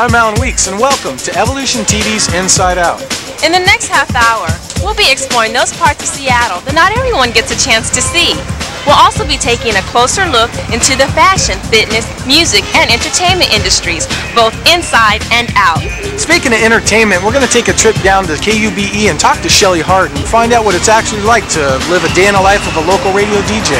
Sandra Brandon. And I'm Alan Weeks, and welcome to Evolution TV's Inside Out. In the next half hour, we'll be exploring those parts of Seattle that not everyone gets a chance to see. We'll also be taking a closer look into the fashion, fitness, music, and entertainment industries, both inside and out. Speaking of entertainment, we're going to take a trip down to KUBE and talk to Shelly Hart and find out what it's actually like to live a day in the life of a local radio DJ.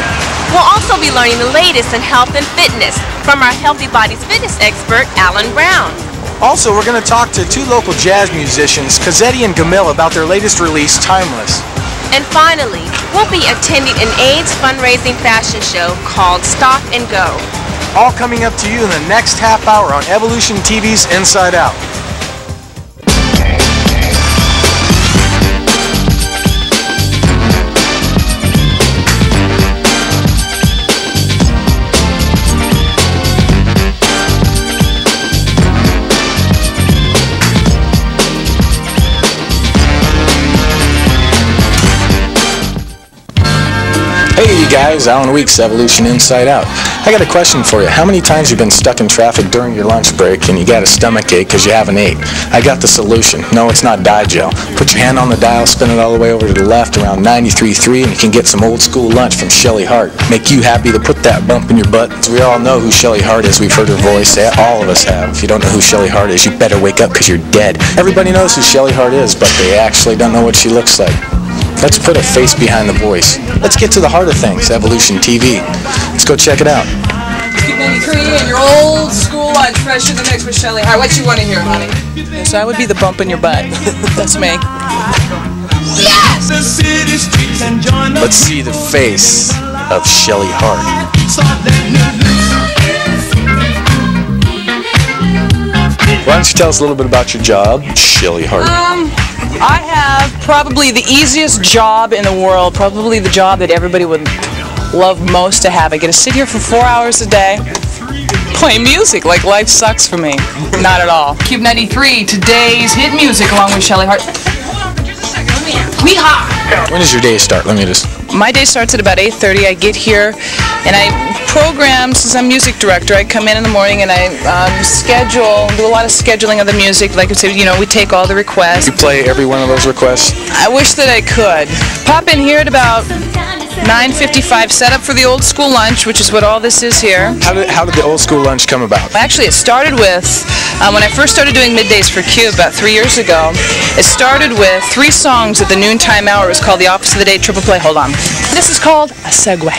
We'll also be learning the latest in health and fitness from our Healthy Bodies fitness expert, Alan Brown. Also, we're going to talk to two local jazz musicians, Cozzetti and Gemmill, about their latest release, Timeless. And finally, we'll be attending an AIDS fundraising fashion show called Stop and Go. All coming up to you in the next half hour on Evolution TV's Inside Out. Hey you guys, Alan Weeks, Evolution Inside Out. I got a question for you. How many times you been stuck in traffic during your lunch break and you got a stomach ache because you haven't ate? I got the solution. No, it's not Di-Gel. Put your hand on the dial, spin it all the way over to the left around 93.3 and you can get some old school lunch from Shelly Hart. Make you happy to put that bump in your butt. We all know who Shelly Hart is. We've heard her voice. All of us have. If you don't know who Shelly Hart is, you better wake up because you're dead. Everybody knows who Shelly Hart is, but they actually don't know what she looks like. Let's put a face behind the voice. Let's get to the heart of things, Evolution TV. Let's go check it out. Keep any and your old school lunch fresh in the mix with Shelly Hart. What you want to hear, honey? So I would be the bump in your butt. That's me. Yes! Let's see the face of Shelly Hart. Why don't you tell us a little bit about your job, Shelly Hart? Um, I have probably the easiest job in the world, probably the job that everybody would love most to have. I get to sit here for four hours a day, play music like life sucks for me. Not at all. KUBE 93, today's hit music along with Shelly Hart. Come on. We hot! When does your day start? Let me just. My day starts at about 8.30. I get here and I program, since I'm music director, I come in in the morning and I um, schedule, do a lot of scheduling of the music. Like I said, you know, we take all the requests. You play every one of those requests? I wish that I could. Pop in here at about 9.55, set up for the old school lunch, which is what all this is here. How did, how did the old school lunch come about? Actually, it started with, um, when I first started doing middays for KUBE about three years ago, it started with three songs at the noontime hour. It was called the Office of the Day Triple Play. Hold on. This is called a segue.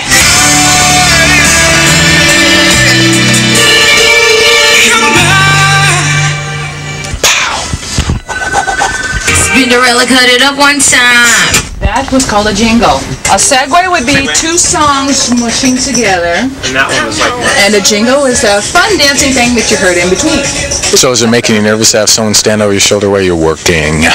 Cinderella cut it up one time. That was called a jingle. A segue would be two songs mushing together. And that one was like And a jingle is a fun dancing thing that you heard in between. So is it making you nervous to have someone stand over your shoulder while you're working?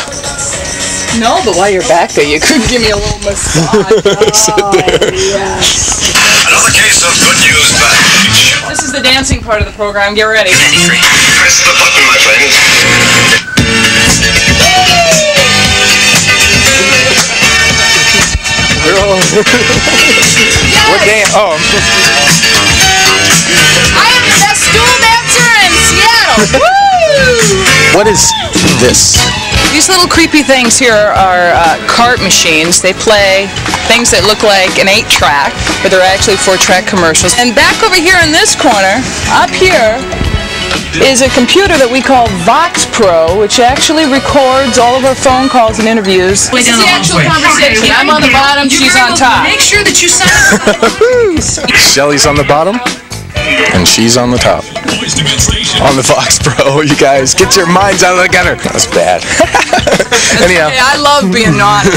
No, but while you're back there, you could give me a little massage. Oh, yes. Another case of good news backstage. This is the dancing part of the program. Get ready. Press the button, my friend. What day? Oh, I'm supposed I am the best stool dancer in Seattle. Woo! What is this? These little creepy things here are uh, cart machines. They play things that look like an 8-track, but they're actually 4-track commercials. And back over here in this corner, up here, is a computer that we call Vox Pro, which actually records all of our phone calls and interviews. This is the actual conversation. I'm on the bottom, she's on top. Make sure that you sign Shelly's on the bottom, and she's on the top. On the Vox Pro, you guys, get your minds out of the gutter. That's bad. Anyhow, Hey, I love being naughty.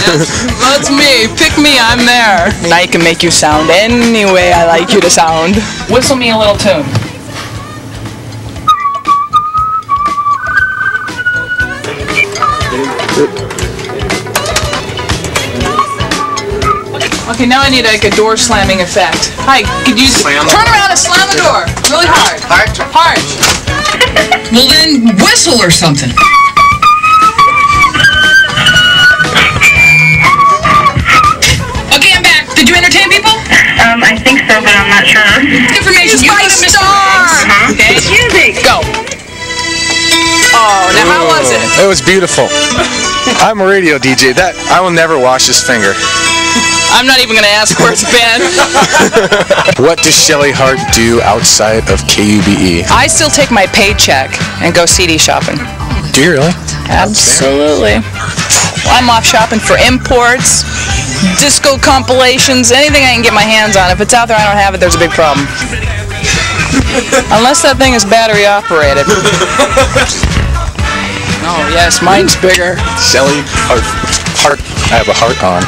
That's me. Pick me, I'm there. And I can make you sound any way I like you to sound. Whistle me a little tune. Okay, now I need like a door slamming effect. Hi, could you slam turn around and slam the door really hard? Hard. Hard. Well then, whistle or something. Okay, I'm back. Did you entertain people? Um, I think so, but I'm not sure. Information. He's You my go to Mr. star. Riggs. Huh? Okay. Music. Go. Oh, now how was it? It was beautiful. I'm a radio DJ. That I will never wash this finger. I'm not even going to ask where it's been. What does Shelly Hart do outside of KUBE? I still take my paycheck and go CD shopping. Do you really? Absolutely. I'm off shopping for imports, disco compilations, anything I can get my hands on. If it's out there, I don't have it, there's a big problem. Unless that thing is battery operated. Oh, yes, mine's bigger. Shelly Hart. Heart. I have a heart on.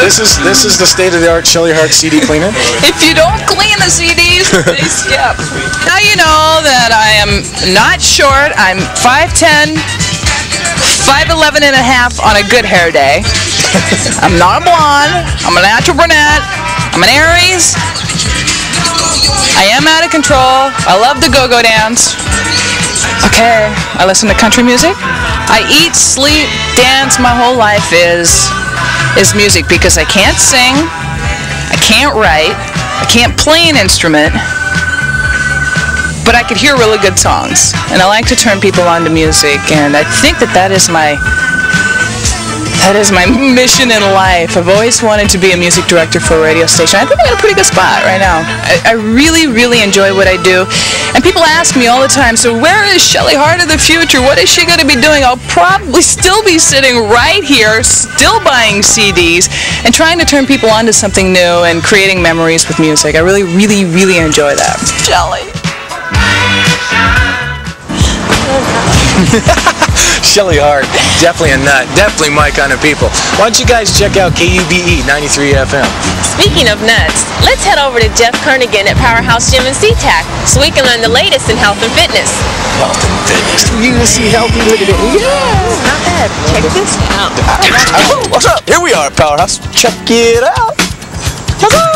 This is this is the state of the art Shelly Hart CD cleaner. If you don't clean the CDs, they skip. Now you know that I am not short. I'm 5'10", 5'11 and a half on a good hair day. I'm not a blonde. I'm a natural brunette. I'm an Aries. I am out of control. I love the go-go dance. Okay, I listen to country music. I eat, sleep, dance. My whole life is is music because I can't sing, I can't write, I can't play an instrument, but I could hear really good songs. And I like to turn people on to music, and I think that that is my that is my mission in life. I've always wanted to be a music director for a radio station. I think I'm in a pretty good spot right now. I, I really, really enjoy what I do. And people ask me all the time, so where is Shelly Hart of the future? What is she going to be doing? I'll probably still be sitting right here, still buying CDs, and trying to turn people onto something new and creating memories with music. I really, really, really enjoy that. Shelly. Shelly Hart, definitely a nut. Definitely Mike on the people. Why don't you guys check out KUBE 93 FM? Speaking of nuts, let's head over to Jeff Kernigan at Powerhouse Gym in SeaTac so we can learn the latest in health and fitness. Health and fitness. You see healthy. Look at it. Yeah. Not bad. Check this out. What's up? Here we are at Powerhouse. Check it out. What's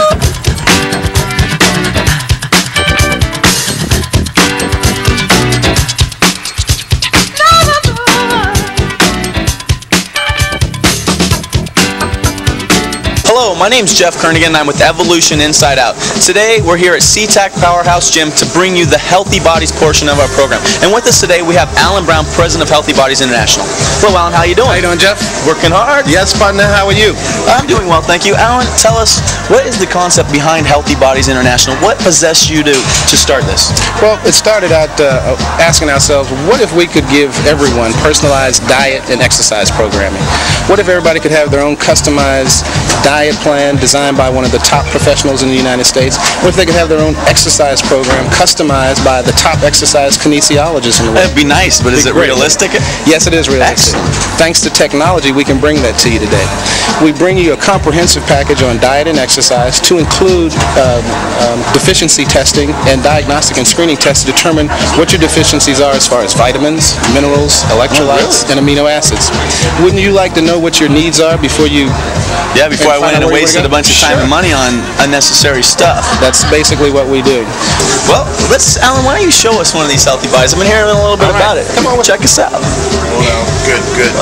Hello, name is Jeff Kernigan and I'm with Evolution Inside Out. Today we're here at SeaTac Powerhouse Gym to bring you the Healthy Bodies portion of our program. And with us today we have Alan Brown, President of Healthy Bodies International. Hello Alan, how are you doing? How you doing, Jeff? Working hard? Yes, partner. How are you? I'm doing well, thank you. Alan, tell us, what is the concept behind Healthy Bodies International? What possessed you to, to start this? Well, it started out uh, asking ourselves, what if we could give everyone personalized diet and exercise programming? What if everybody could have their own customized diet plan designed by one of the top professionals in the United States? What if they could have their own exercise program customized by the top exercise kinesiologists in the world? That'd be nice, but is it great. realistic? Yes, it is realistic. Excellent. Thanks to technology, we can bring that to you today. We bring you a comprehensive package on diet and exercise to include um, um, deficiency testing and diagnostic and screening tests to determine what your deficiencies are as far as vitamins, minerals, electrolytes, and amino acids. Wouldn't you like to know what your needs are before you Yeah, before I went in and wasted a bunch of time Sure. and money on unnecessary stuff. That's basically what we do. Well, let's, Alan, why don't you show us one of these healthy bodies? I've been hearing a little bit All right. about it. Come on, check us out. Well, Good, good,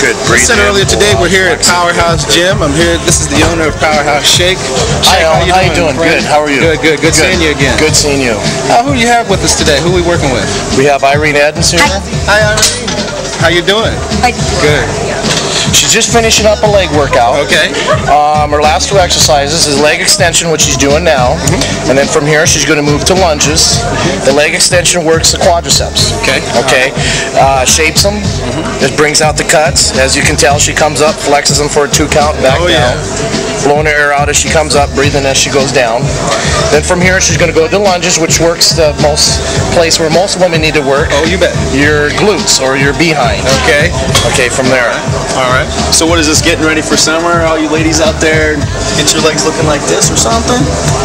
good. I said earlier today we're here at Powerhouse Gym. I'm here. This is the owner of Powerhouse Shake. Shake, Alan. How you doing? friend? Good. How are you? Good, good. Good, good. seeing you again. Good seeing you. Uh, who you have with us today? Who we working with? We have Irene Edens here. Hi, Irene. How you doing? Good. She's just finishing up a leg workout. Okay. Um, her last two exercises is leg extension, which she's doing now, Mm-hmm. and then from here she's going to move to lunges. The leg extension works the quadriceps. Okay. Okay. Uh, shapes them. Just brings out the cuts. As you can tell, she comes up, flexes them for a two count, back Oh, yeah. down. Blowing her air out as she comes up, breathing as she goes down. Then from here she's going to go to lunges, which works the most place where most women need to work. Oh, you bet. Your glutes or your behind. Okay. Okay, from there. All right. So what is this, getting ready for summer? All you ladies out there, get your legs looking like this or something?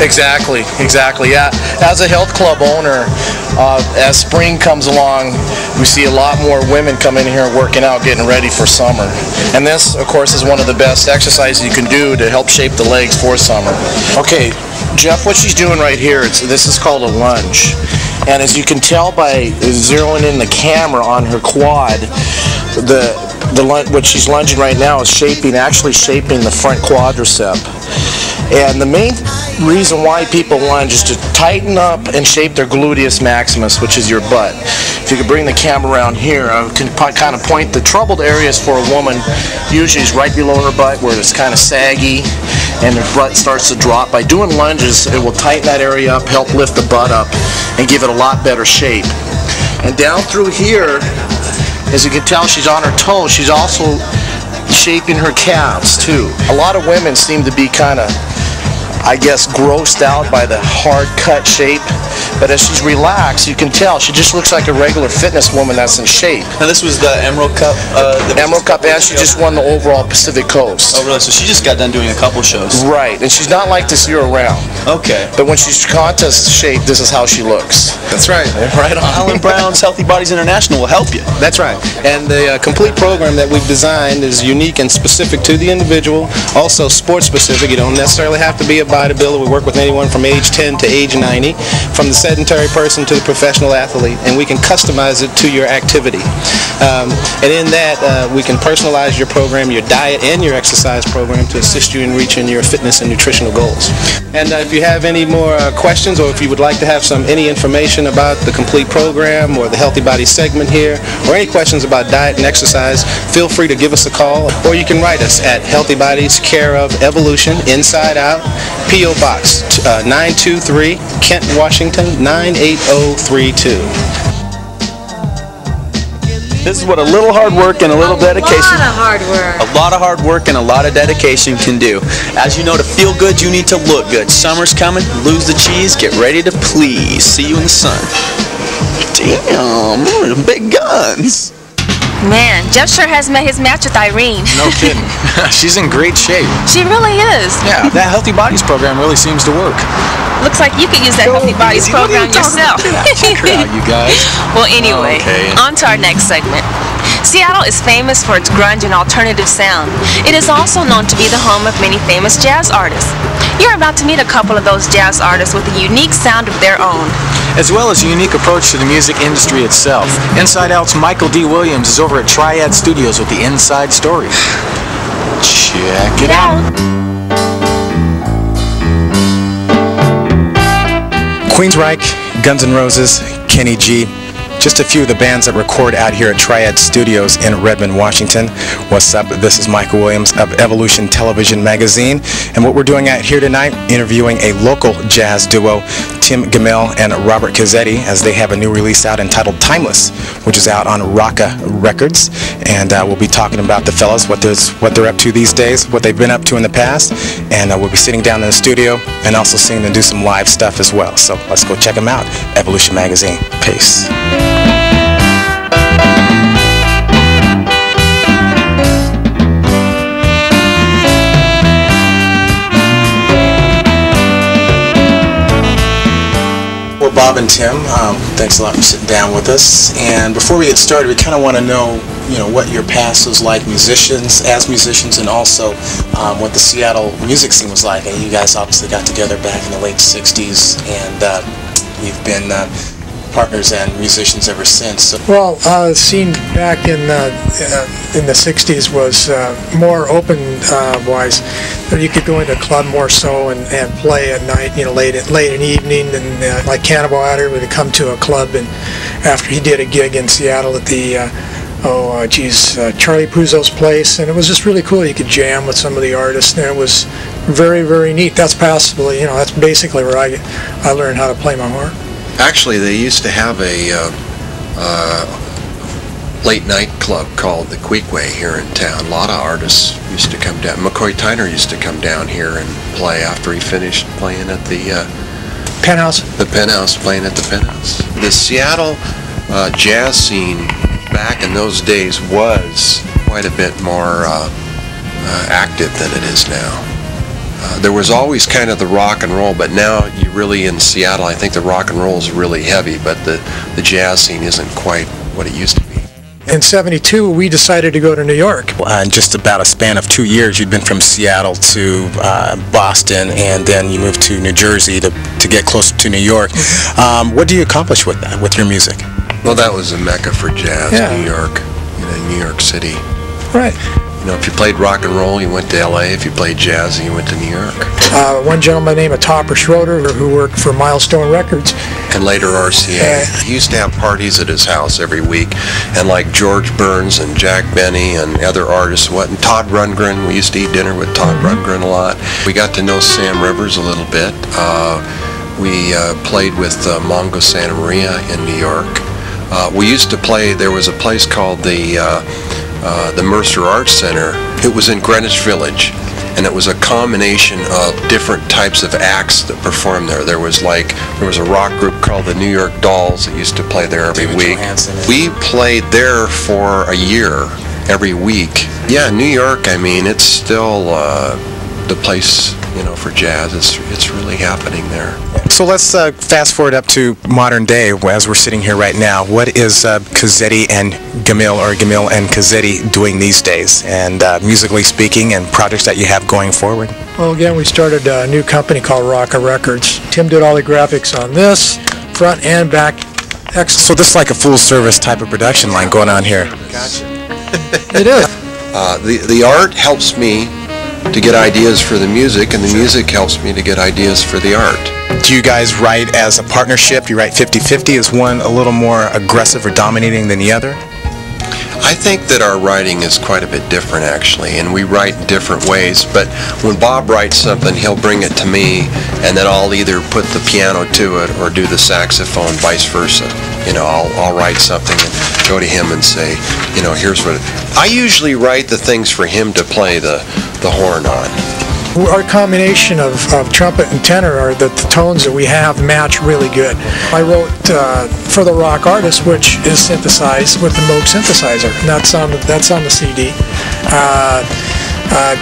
Exactly, exactly. Yeah, as a health club owner, uh, as spring comes along, we see a lot more women come in here working out, getting ready for summer. And this, of course, is one of the best exercises you can do to help shape the legs for summer. Okay, Jeff, what she's doing right here, it's, this is called a lunge. And as you can tell by zeroing in the camera on her quad, the the what she's lunging right now is shaping, actually shaping the front quadricep. And the main reason why people lunge is to tighten up and shape their gluteus maximus, which is your butt. If you could bring the camera around here, I can kind of point the troubled areas for a woman usually is right below her butt where it's kind of saggy and her butt starts to drop. By doing lunges, it will tighten that area up, help lift the butt up, and give it a lot better shape. And down through here, as you can tell, she's on her toes. She's also shaping her calves too. A lot of women seem to be kind of I guess, grossed out by the hard cut shape. But as she's relaxed, you can tell she just looks like a regular fitness woman that's in shape. Now this was the Emerald Cup. Uh, the Emerald Cup, and she just won the overall Pacific Coast. Oh, really? So she just got done doing a couple shows. Right, and she's not like this year round. Okay. But when she's contest shape, this is how she looks. That's right. Right on. Alan Brown's Healthy Bodies International will help you. That's right. And the uh, complete program that we've designed is unique and specific to the individual. Also sport specific. You don't necessarily have to be a bodybuilder. We work with anyone from age 10 to age 90, from the sedentary person to the professional athlete, and we can customize it to your activity. Um, and in that, uh, we can personalize your program, your diet, and your exercise program to assist you in reaching your fitness and nutritional goals. And uh, if you have any more uh, questions, or if you would like to have some any information about the complete program or the Healthy Body segment here, or any questions about diet and exercise, feel free to give us a call, or you can write us at Healthy Bodies Care of Evolution Inside Out, P.O. Box uh, 923, Kent, Washington 98032. This is what a little hard work and a little dedication. A lot of hard work. A lot of hard work and a lot of dedication can do. As you know, to feel good, you need to look good. Summer's coming. Lose the cheese. Get ready to please. See you in the sun. Damn, big guns. Man, Jeff sure has met his match with Irene. No kidding. She's in great shape. She really is. Yeah, that Healthy Bodies program really seems to work. Looks like you could use that Healthy Bodies easy. What are you program yourself. Check her out, you guys. Oh, well, anyway, Okay. on to our next segment. Seattle is famous for its grunge and alternative sound. It is also known to be the home of many famous jazz artists. You're about to meet a couple of those jazz artists with a unique sound of their own. As well as a unique approach to the music industry itself. Inside Out's Michael D. Williams is over at Triad Studios with the inside story. Check it out. Queensryche, Guns N' Roses, Kenny G. Just a few of the bands that record out here at Triad Studios in Redmond, Washington. What's up? This is Michael Williams of Evolution Television Magazine. And what we're doing out here tonight, interviewing a local jazz duo, Tim Gemmill and Robert Cozzetti, as they have a new release out entitled Timeless, which is out on Rocka Records. And uh, we'll be talking about the fellas, what, what they're up to these days, what they've been up to in the past. And uh, we'll be sitting down in the studio and also seeing them do some live stuff as well. So let's go check them out. Evolution Magazine. Peace. Well, Bob and Tim, um, thanks a lot for sitting down with us. And before we get started, we kind of want to know, you know, what your past was like, musicians, as musicians, and also um, what the Seattle music scene was like. And you guys obviously got together back in the late '60s, and uh, we've been uh, partners and musicians ever since. So Well, uh, the scene back in uh, uh, in the '60s was uh, more open uh. You could go into a club more so and, and play at night, you know, late at, late in the evening. And uh, like Cannonball Adderley would come to a club, and after he did a gig in Seattle at the oh geez uh, Charlie Puzo's place, and it was just really cool. You could jam with some of the artists, and it was very very neat. That's possibly you know that's basically where I I learned how to play my horn. Actually, they used to have a uh, uh, late night club called the Queequeg here in town. A lot of artists used to come down. McCoy Tyner used to come down here and play after he finished playing at the uh, Penthouse. the Penthouse, playing at the Penthouse. The Seattle uh, jazz scene back in those days was quite a bit more uh, uh, active than it is now. Uh, there was always kind of the rock and roll, but now you really in Seattle, I think the rock and roll is really heavy, but the, the jazz scene isn't quite what it used to be. In '72, we decided to go to New York. uh, in just about a span of two years, you'd been from Seattle to uh, Boston, and then you moved to New Jersey to, to get closer to New York. Um, what do you accomplish with that, with your music? Well, that was a mecca for jazz, Yeah. New York, you know, New York City. Right. You know, if you played rock and roll, you went to L.A. If you played jazz, you went to New York. Uh, one gentleman named Topper Schroeder who worked for Milestone Records. And later RCA. He used to have parties at his house every week. And like George Burns and Jack Benny and other artists, what, and Todd Rundgren, we used to eat dinner with Todd Rundgren a lot. We got to know Sam Rivers a little bit. Uh, we uh, played with uh, Mongo Santa Maria in New York. Uh, we used to play, there was a place called the, uh, the Mercer Arts Center. It was in Greenwich Village. And it was a combination of different types of acts that performed there. There was like, there was a rock group called the New York Dolls that used to play there every week. We played there for a year, every week. Yeah, New York, I mean, it's still uh, the place, you know, for jazz. It's, it's really happening there. So let's uh, fast forward up to modern day as we're sitting here right now. What is uh, Cozzetti and Gemmill or Gemmill and Cozzetti doing these days? And uh, musically speaking and projects that you have going forward? Well, again, we started a new company called Rocka Records. Tim did all the graphics on this, front and back. Excellent. So this is like a full service type of production line going on here. Gotcha. It is. Uh, the, the art helps me to get ideas for the music, and the music helps me to get ideas for the art. Do you guys write as a partnership? Do you write 50-50? Is one a little more aggressive or dominating than the other? I think that our writing is quite a bit different actually, and we write in different ways, but when Bob writes something, he'll bring it to me, and then I'll either put the piano to it or do the saxophone, vice versa. You know, I'll, I'll write something and go to him and say, you know, here's what... I usually write the things for him to play the, the horn on. Our combination of, of trumpet and tenor are the, the tones that we have match really good. I wrote uh, for the rock artist, which is synthesized with the Moog synthesizer. And that's on the, that's on the CD. Uh, uh,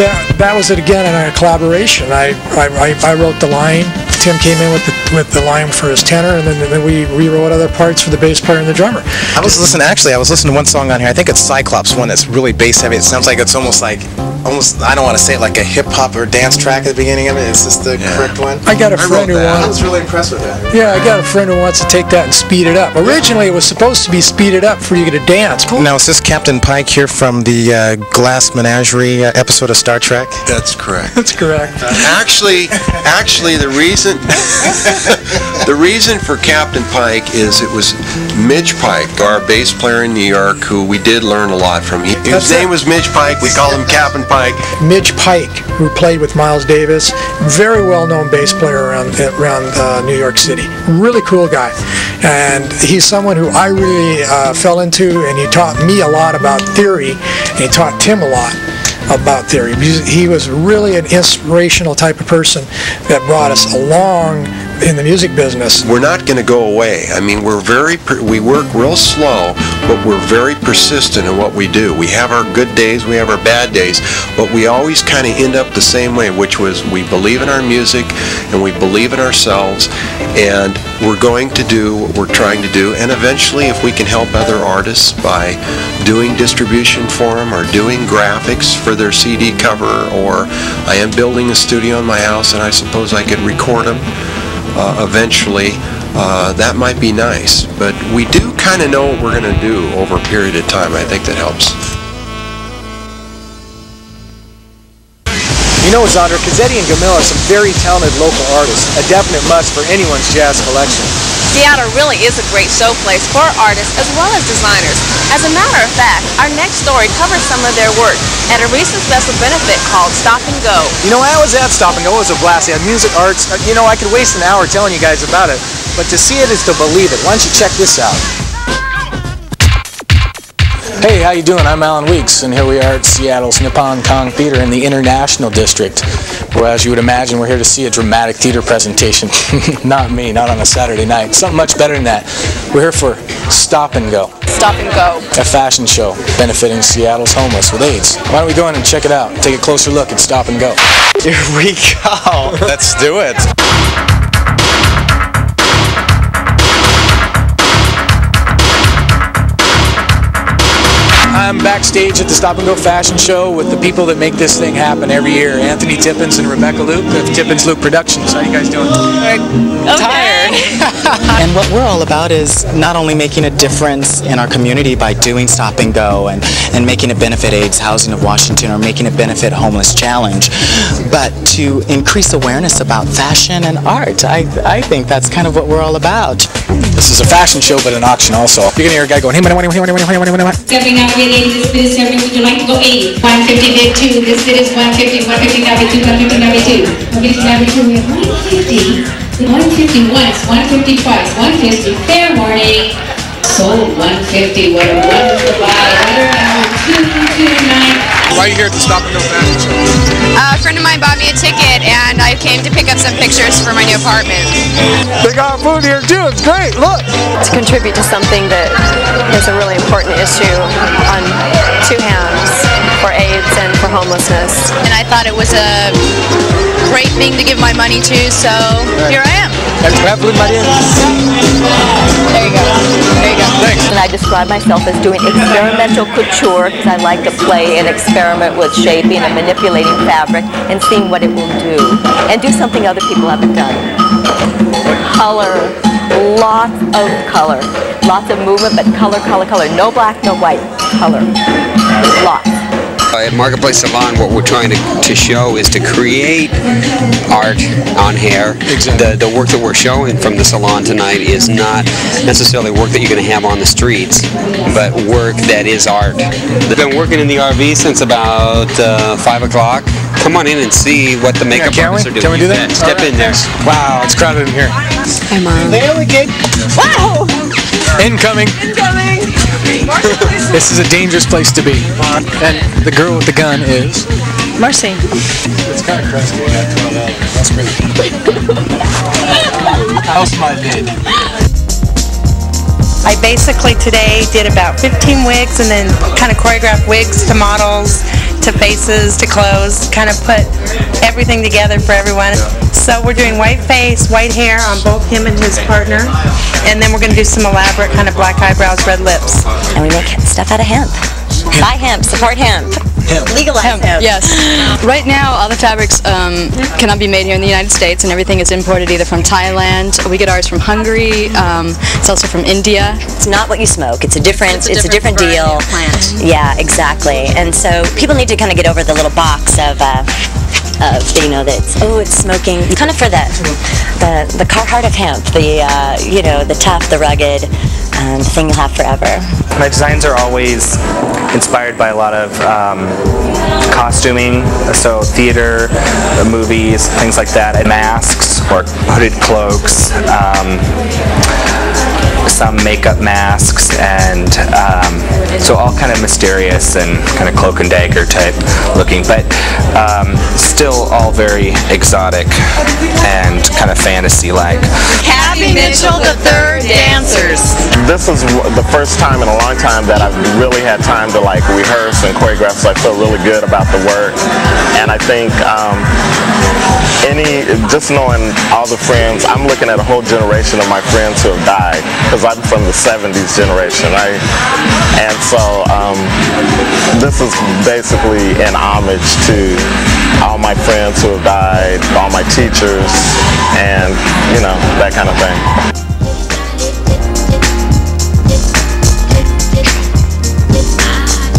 that, that was it again in a collaboration. I, I, I wrote the line. Tim came in with the, with the line for his tenor, and then, then we rewrote other parts for the bass player and the drummer. I was listening, actually, I was listening to one song on here. I think it's Cyclops, one that's really bass heavy. It sounds like it's almost like, almost, I don't want to say it like a hip hop or dance track at the beginning of it. Is this the correct one? I got a friend who wants. I wants. was really impressed with that. Yeah, I got a friend who wants to take that and speed it up. Originally, it was supposed to be speeded up for you to dance. Now, is this Captain Pike here from the uh, Glass Menagerie uh, episode of Star Trek? That's correct. That's correct. Actually, actually, the reason the reason for Captain Pike is it was Midge Pike, our bass player in New York, who we did learn a lot from. His That's name it. was Midge Pike. We call him Captain Pike. Midge Pike, who played with Miles Davis, very well-known bass player around around uh, New York City. Really cool guy, and he's someone who I really uh, fell into, and he taught me a lot about theory, and he taught Tim a lot about theory. He was really an inspirational type of person that brought us along in the music business. We're not going to go away. I mean, we're very we work real slow, but we're very persistent in what we do. We have our good days, we have our bad days, but we always kind of end up the same way, which was we believe in our music and we believe in ourselves, and we're going to do what we're trying to do. And eventually, if we can help other artists by doing distribution for them or doing graphics for their CD cover, or I am building a studio in my house and I suppose I could record them eventually, uh, that might be nice. But we do kind of know what we're going to do over a period of time. I think that helps. You know, Zandra, Cozzetti and Gemmill are some very talented local artists, a definite must for anyone's jazz collection. Seattle really is a great showplace for artists as well as designers. As a matter of fact, our next story covers some of their work at a recent special benefit called Stop and Go. You know, I was at Stop and Go. It was a blast. They had music, arts. Uh, You know, I could waste an hour telling you guys about it, but to see it is to believe it. Why don't you check this out? Hey, how you doing? I'm Alan Weeks, and here we are at Seattle's Nippon Kan Theater in the International District, where, as you would imagine, we're here to see a dramatic theater presentation. not me, not on a Saturday night. Something much better than that. We're here for Stop and Go, Stop and Go. a fashion show benefiting Seattle's homeless with AIDS. Why don't we go in and check it out? Take a closer look at Stop and Go. Here we go. Let's do it. I'm backstage at the Stop and Go Fashion Show with the people that make this thing happen every year. Anthony Tippins and Rebecca Luke of Tippins Luke Productions. How you guys doing? Okay. and what we're all about is not only making a difference in our community by doing Stop and Go and, and making it benefit AIDS Housing of Washington or making it benefit Homeless Challenge, but to increase awareness about fashion and art. I, I think that's kind of what we're all about. This is a fashion show, but an auction also. You're gonna hear a guy going, hey, money, money, money, money, money, money, money, money. 80, this bid is 70, would you like to go 80? 150 bid 2, this bid is 150, 150 now bid 2, 150 now bid 2. 150 now bid 2, we have 150. 150 once, 150 twice, 150, fair warning. Sold 150, what a wonderful buy. Order number 229. Right here at the Stop and Go Fashion Show. a friend of mine bought me a ticket and I came to pick up some pictures for my new apartment. They got food here too. It's great. Look. to contribute to something that is a really important issue on two hands for AIDS and for homelessness. And I thought it was a great thing to give my money to, so here I am. There you go. There you go. And I describe myself as doing experimental couture because I like to play and experiment with shaping and manipulating fabric and seeing what it will do and do something other people haven't done. Color, lots of color, lots of movement, but color, color, color. No black, no white, color. Lots. At Marketplace Salon, what we're trying to, to show is to create art on hair. The, the work that we're showing from the salon tonight is not necessarily work that you're going to have on the streets, but work that is art. They've been working in the RV since about uh, 5 o'clock. Come on in and see what the makeup can we? artists are doing. Can we do that? bet. Step in there. Wow, it's crowded in here. Hi, Mom. There we go. Wow! Incoming. Incoming. this is a dangerous place to be. And the girl with the gun is. Marcy. It's kind of crazy. That's great. How's my? I basically today did about 15 wigs and then kind of choreographed wigs to models, to faces, to clothes, kind of put everything together for everyone. So we're doing white face, white hair on both him and his partner, and then we're going to do some elaborate kind of black eyebrows, red lips. And we make stuff out of hemp. Buy hemp, support hemp. Legalize hemp. Yes. Right now, all the fabrics um, cannot be made here in the United States, and everything is imported either from Thailand. We get ours from Hungary. Um, it's also from India. It's not what you smoke. It's a different. It's a It's a different, different deal. plant. Yeah, exactly. And so people need to kind of get over the little box of. Uh, of you know that oh it's smoking. Kind of for the the the Carhartt of hemp the uh, you know the tough the rugged um, thing you'll have forever. My designs are always inspired by a lot of um, costuming, so theater, movies, things like that, and masks or hooded cloaks, um, some makeup masks, and um, so all kind of mysterious and kind of cloak and dagger type looking, but um, still all very exotic and kind of fantasy-like. Happy Mitchell the Third Dancers. This is the first time in a long time that I've really had time to like rehearse and choreograph, so I feel really good about the work. And I think um, any, just knowing all the friends, I'm looking at a whole generation of my friends who have died, because I'm from the 70s generation, right? And so um, this is basically an homage to all my friends who have died, all my teachers, and, you know, that kind of thing.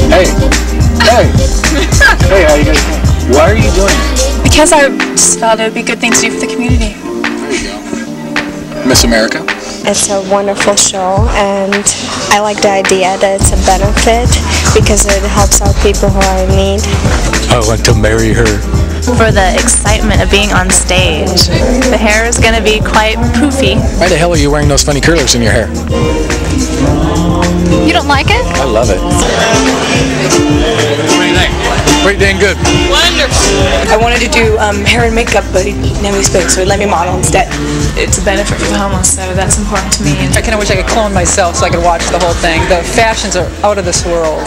Hey, hey, hey, how you guys doing? Why are you doing this? Because I just felt it would be a good thing to do for the community. Miss America? It's a wonderful show, and I like the idea that it's a benefit because it helps out people who are in need. I want to marry her. For the excitement of being on stage. The hair is going to be quite poofy. Why the hell are you wearing those funny curlers in your hair? You don't like it? I love it. Pretty dang good. Wonderful. I wanted to do um, hair and makeup, but he never spoke, so he let me model instead. It's a benefit for the homeless, so that's important to me. I kind of wish I could clone myself so I could watch the whole thing. The fashions are out of this world.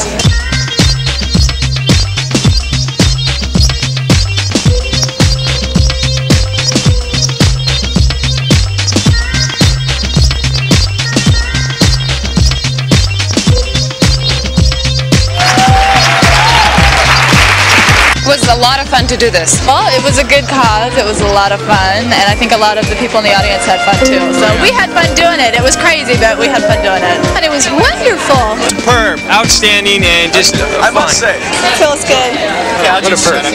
A lot of fun fun to do this? Well, it was a good cause. It was a lot of fun, and I think a lot of the people in the audience had fun too. So oh, we had fun doing it. It was crazy, but we had fun doing it. And it was wonderful. Superb, outstanding, and just I must say. Feels good. Yeah, what a first.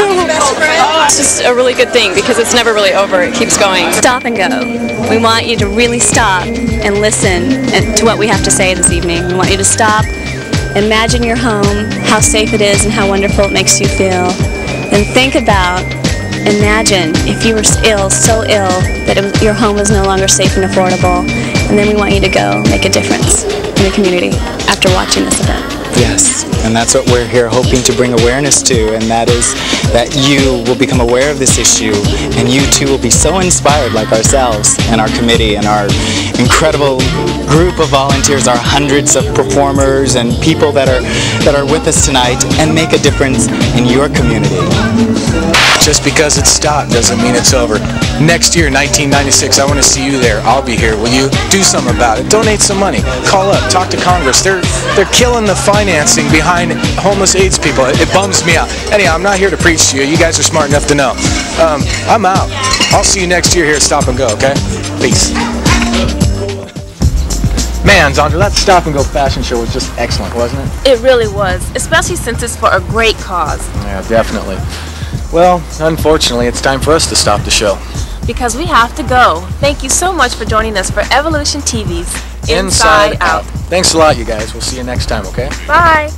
Oh, it's just a really good thing because it's never really over. It keeps going. Stop and go. We want you to really stop and listen to what we have to say this evening. We want you to stop, imagine your home, how safe it is, and how wonderful it makes you feel. Then think about, imagine if you were ill, so ill that your home was no longer safe and affordable. And then we want you to go make a difference in the community after watching this event. Yes, and that's what we're here hoping to bring awareness to, and that is that you will become aware of this issue, and you too will be so inspired like ourselves and our committee and our incredible group of volunteers, our hundreds of performers and people that are that are with us tonight, and make a difference in your community. Just because it's stopped doesn't mean it's over. Next year, 1996, I want to see you there. I'll be here. Will you do something about it? Donate some money. Call up. Talk to Congress. They're they're killing the financing behind homeless AIDS people. It, it bums me out. Anyhow, I'm not here to preach to you. You guys are smart enough to know. Um, I'm out. I'll see you next year here at Stop and Go. Okay? Peace. Man, Zandra, that Stop and Go fashion show was just excellent, wasn't it? It really was, especially since it's for a great cause. Yeah, definitely. Well, unfortunately, it's time for us to stop the show. Because we have to go. Thank you so much for joining us for Evolution TV's Inside, Out. Thanks a lot, you guys. We'll see you next time, okay? Bye.